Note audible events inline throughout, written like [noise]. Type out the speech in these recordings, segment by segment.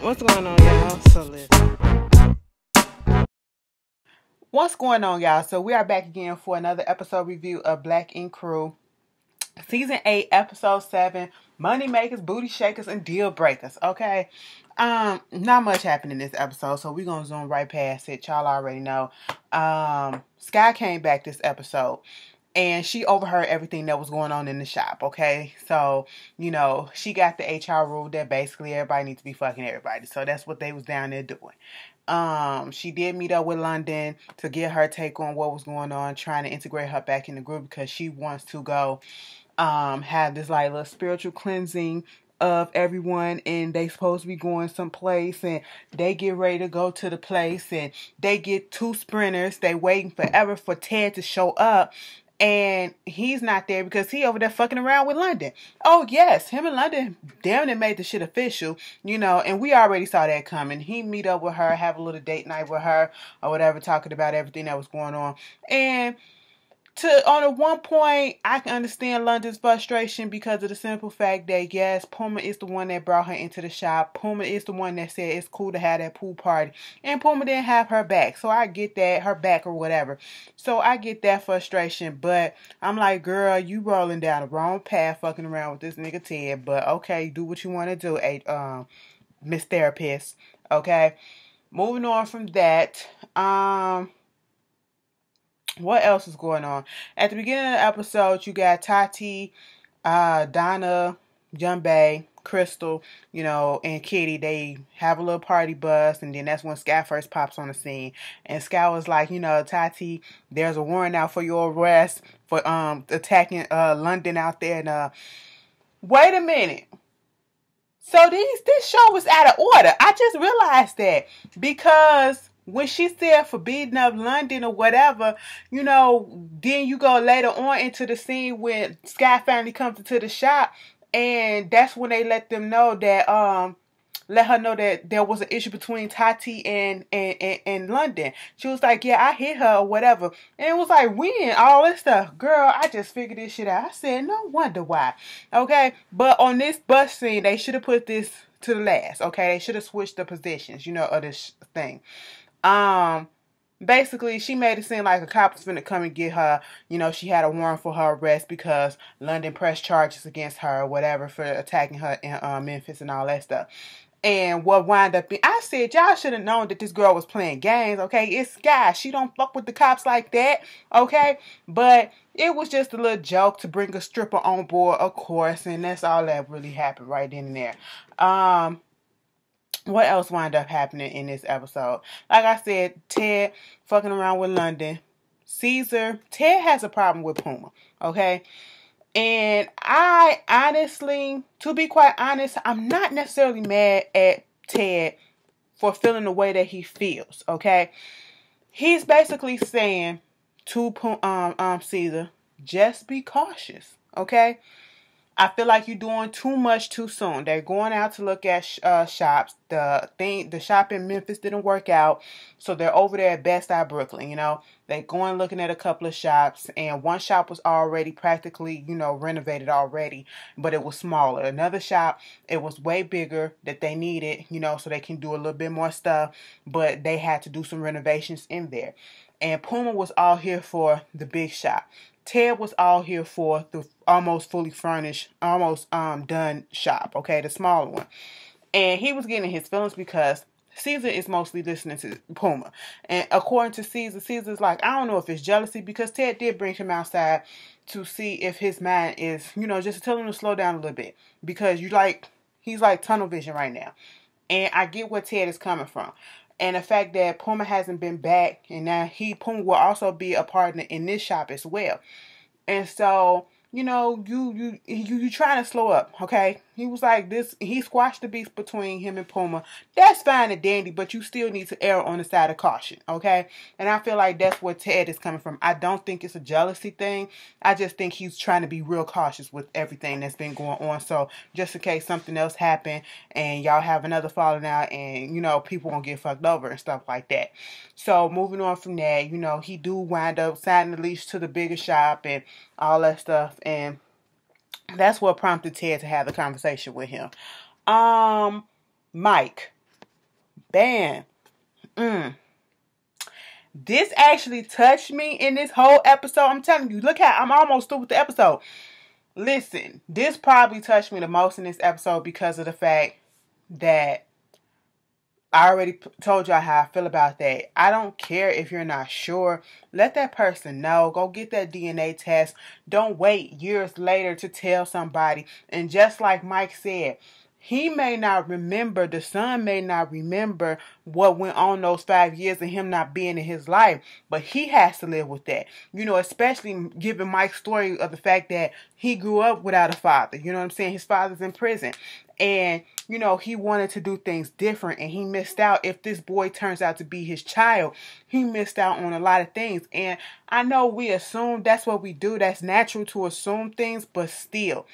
What's going on, y'all? So listen. What's going on, y'all? So we are back again for another episode review of Black Ink Crew, season eight, episode seven. Money makers, booty shakers, and deal breakers. Okay, um, not much happened in this episode, so we're gonna zoom right past it. Y'all already know. Um, Sky came back this episode and she overheard everything that was going on in the shop. Okay, so you know she got the HR rule that basically everybody needs to be fucking everybody. So that's what they was down there doing. Um, she did meet up with London to get her take on what was going on, trying to integrate her back in the group because she wants to go um have this like little spiritual cleansing of everyone and they supposed to be going someplace and they get ready to go to the place and they get two sprinters they waiting forever for ted to show up and he's not there because he over there fucking around with London. Oh yes, him and London damn it made the shit official, you know, and we already saw that coming. He meet up with her, have a little date night with her or whatever, talking about everything that was going on. And to on a one point, I can understand London's frustration because of the simple fact that yes, Puma is the one that brought her into the shop. Puma is the one that said it's cool to have that pool party, and Puma didn't have her back. So I get that her back or whatever. So I get that frustration, but I'm like, girl, you rolling down the wrong path, fucking around with this nigga Ted. But okay, do what you want to do, a um, Miss Therapist. Okay, moving on from that, um what else is going on? At the beginning of the episode, you got Tati, uh, Donna, Jumbe, Crystal, you know, and Kitty. They have a little party bus, and then that's when Sky first pops on the scene. And Sky was like, you know, Tati, there's a warrant out for your arrest for um attacking uh London out there. And uh, wait a minute. So these this show was out of order. I just realized that because when she said forbidden of London or whatever, you know, then you go later on into the scene when Sky finally comes into the shop and that's when they let them know that um let her know that there was an issue between Tati and and, and, and London. She was like, Yeah, I hit her or whatever. And it was like when all this stuff. Girl, I just figured this shit out. I said, No wonder why. Okay. But on this bus scene, they should have put this to the last. Okay. They should have switched the positions, you know, of this thing. Um, basically she made it seem like a cop was gonna come and get her. You know, she had a warrant for her arrest because London pressed charges against her or whatever for attacking her in uh, Memphis and all that stuff. And what wound up being, I said, y'all should have known that this girl was playing games, okay? It's Sky. She don't fuck with the cops like that, okay? But it was just a little joke to bring a stripper on board, of course, and that's all that really happened right and there. Um, what else wound up happening in this episode? Like I said, Ted fucking around with London. Ceaser, Ted has a problem with Puma, okay? And I honestly, to be quite honest, I'm not necessarily mad at Ted for feeling the way that he feels, okay? He's basically saying to um, um Ceaser, just be cautious, okay? I feel like you're doing too much too soon. They're going out to look at sh- uh, shops. The thing, the shop in Memphis didn't work out, so they're over there at Bed-Stuy Brooklyn. You know, they're going looking at a couple of shops, and one shop was already practically, you know, renovated already, but it was smaller. Another shop, it was way bigger that they needed, you know, so they can do a little bit more stuff, but they had to do some renovations in there. And Puma was all here for the big shop. Ted was all here for the almost fully furnished, almost um done shop, okay, the smaller one. And he was getting his feelings because Ceaser is mostly listening to Puma. And according to Ceaser, Ceaser's like, I don't know if it's jealousy because Ted did bring him outside to see if his mind is, you know, just tell him to slow down a little bit. Because you like he's like tunnel vision right now. And I get where Ted is coming from and the fact that Puma hasn't been back, and now he Puma will also be a partner in this shop as well. And so you know, you you you you trying to slow up, okay? He was like this. He squashed the beast between him and Puma. That's fine and dandy, but you still need to err on the side of caution, okay? And I feel like that's where Ted is coming from. I don't think it's a jealousy thing. I just think he's trying to be real cautious with everything that's been going on. So just in case something else happened and y'all have another falling out, and you know people won't get fucked over and stuff like that. So moving on from that, you know he do wind up signing the lease to the bigger shop and all that stuff and that's what prompted Ted to have the conversation with him. Um, Mike. man, mm, this actually touched me in this whole episode. I'm telling you, look how I'm almost through with the episode. Listen, this probably touched me the most in this episode because of the fact that I already told y'all how I feel about that. I don't care if you're not sure. Let that person know. Go get that DNA test. Don't wait years later to tell somebody. And just like Mike said, he may not remember, the son may not remember what went on those five years and him not being in his life, but he has to live with that. You know, especially given Mike's story of the fact that he grew up without a father. You know what I'm saying? His father's in prison. And, you know, he wanted to do things different and he missed out. If this boy turns out to be his child, he missed out on a lot of things. And I know we assume that's what we do. That's natural to assume things, but still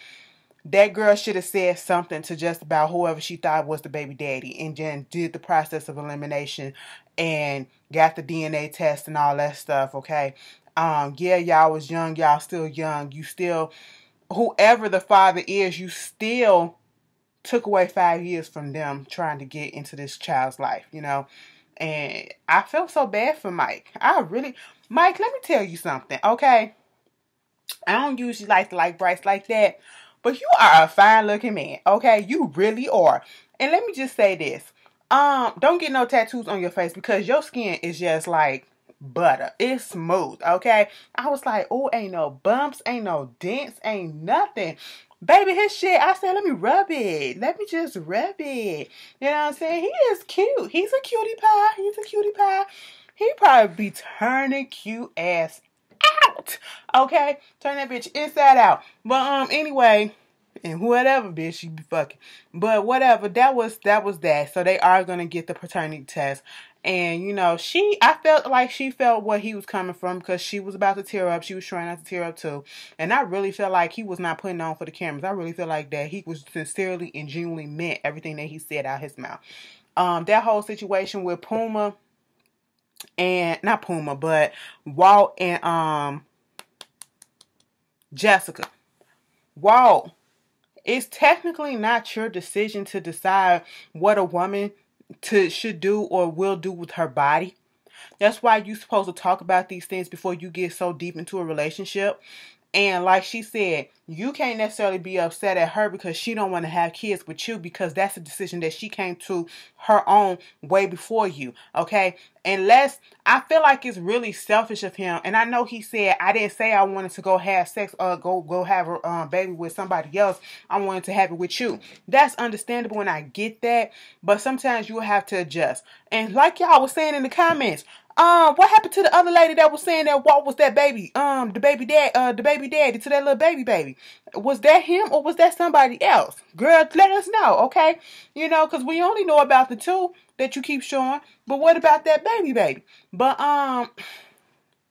that girl should have said something to just about whoever she thought was the baby daddy and then did the process of elimination and got the DNA test and all that stuff, okay? Um, yeah, y'all was young, y'all still young. You still whoever the father is, you still took away five years from them trying to get into this child's life, you know. And I felt so bad for Mike. I really Mike, let me tell you something, okay? I don't usually like to like Bryce like that, but you are a fine looking man, okay? You really are. And let me just say this. Um, don't get no tattoos on your face because your skin is just like butter. It's smooth, okay? I was like, oh, ain't no bumps, ain't no dents, ain't nothing. Baby, his shit, I said, let me rub it. Let me just rub it. You know what I'm saying? He is cute. He's a cutie pie. He's a cutie pie. He probably be turning cute ass out. Okay? Turn that bitch inside out. But um anyway, and whatever bitch you be fucking. But whatever, that was that was that. So they are gonna get the paternity test. And you know, she I felt like she felt what he was coming from because she was about to tear up. She was trying not to tear up too. And I really felt like he was not putting on for the cameras. I really feel like that he was sincerely and genuinely meant everything that he said out his mouth. Um, that whole situation with Puma and not Puma, but Walt and um Jessica. Walt, it's technically not your decision to decide what a woman to should do or will do with her body. That's why you're supposed to talk about these things before you get so deep into a relationship. And like she said, you can't necessarily be upset at her because she don't want to have kids with you because that's a decision that she came to her own way before you. Okay. Unless I feel like it's really selfish of him. And I know he said, I didn't say I wanted to go have sex or go, go have a um, baby with somebody else. I wanted to have it with you. That's understandable and I get that. But sometimes you have to adjust. And like y'all was saying in the comments, um, what happened to the other lady that was saying that what was that baby? Um, the baby dad, uh, the baby daddy to that little baby baby. Was that him or was that somebody else? Girl, let us know, okay? You know, cause we only know about the two that you keep showing. But what about that baby baby? But um,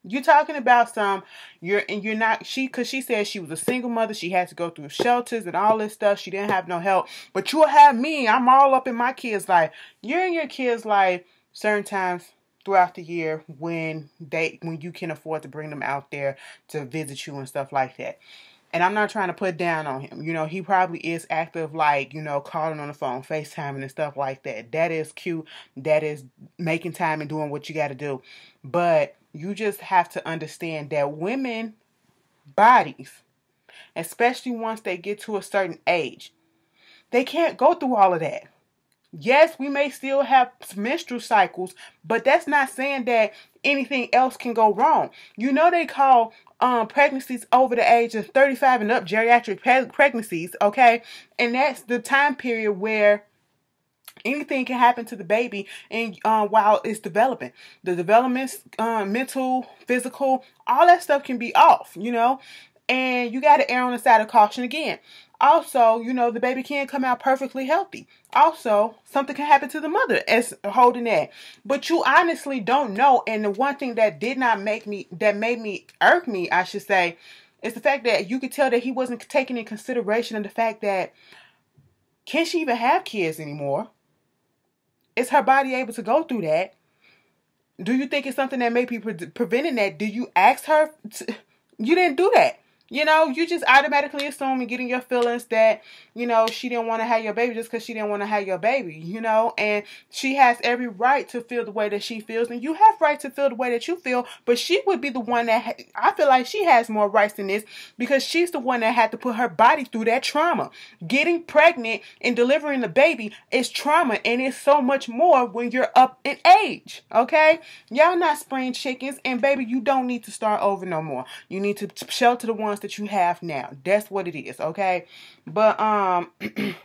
you're talking about some you're and you're not she because she said she was a single mother she had to go through shelters and all this stuff she didn't have no help but you'll have me i'm all up in my kids life you're in your kids life certain times throughout the year when they when you can afford to bring them out there to visit you and stuff like that. And I'm not trying to put down on him. You know, he probably is active, like, you know, calling on the phone, FaceTiming and stuff like that. That is cute. That is making time and doing what you got to do. But you just have to understand that women bodies, especially once they get to a certain age, they can't go through all of that. Yes, we may still have menstrual cycles, but that's not saying that anything else can go wrong. You know they call um, pregnancies over the age of 35 and up geriatric pre- pregnancies, okay? And that's the time period where anything can happen to the baby and uh, while it's developing the developments uh, mental physical all that stuff can be off you know and you got to err on the side of caution again also, you know, the baby can come out perfectly healthy. Also, something can happen to the mother as holding that. But you honestly don't know. And the one thing that did not make me, that made me irk me, I should say, is the fact that you could tell that he wasn't taking in consideration of the fact that can she even have kids anymore? Is her body able to go through that? Do you think it's something that may be pre- preventing that? Do you ask her? To, you didn't do that. You know, you just automatically assume and getting your feelings that, you know, she didn't want to have your baby just because she didn't want to have your baby, you know, and she has every right to feel the way that she feels, and you have right to feel the way that you feel, but she would be the one that, ha- I feel like she has more rights than this because she's the one that had to put her body through that trauma. Getting pregnant and delivering the baby is trauma, and it's so much more when you're up in age, okay? Y'all not spring chickens, and baby, you don't need to start over no more. You need to shelter the ones that you have now. That's what it is, okay? But um [clears throat]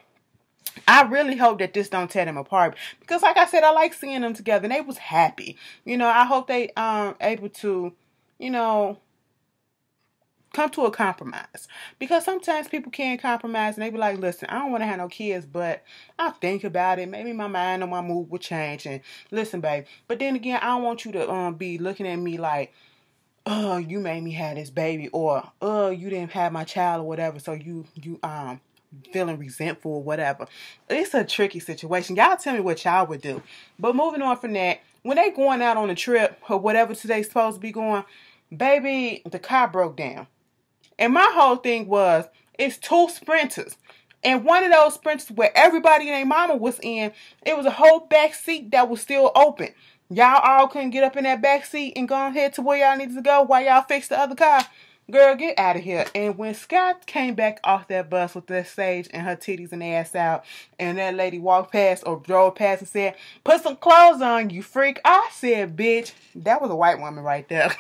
I really hope that this don't tear them apart because like I said I like seeing them together and they was happy. You know, I hope they um able to, you know, come to a compromise because sometimes people can't compromise and they be like listen i don't want to have no kids but i think about it maybe my mind or my mood will change and listen babe but then again i don't want you to um be looking at me like oh, you made me have this baby, or oh, you didn't have my child, or whatever. So you you um feeling resentful or whatever. It's a tricky situation. Y'all tell me what y'all would do. But moving on from that, when they going out on a trip or whatever today's supposed to be going, baby, the car broke down. And my whole thing was, it's two sprinters. And one of those sprinters where everybody and their mama was in, it was a whole back seat that was still open. Y'all all couldn't get up in that back seat and go ahead to where y'all needed to go while y'all fixed the other car. Girl, get out of here. And when Scott came back off that bus with that sage and her titties and ass out, and that lady walked past or drove past and said, Put some clothes on, you freak. I said, Bitch, that was a white woman right there. [laughs]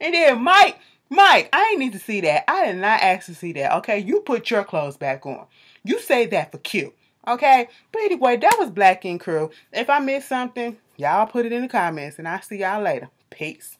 and then Mike, Mike, I ain't need to see that. I did not ask to see that. Okay, you put your clothes back on. You say that for cute. Okay, but anyway, that was Black Ink Crew. If I missed something, y'all put it in the comments, and I'll see y'all later. Peace.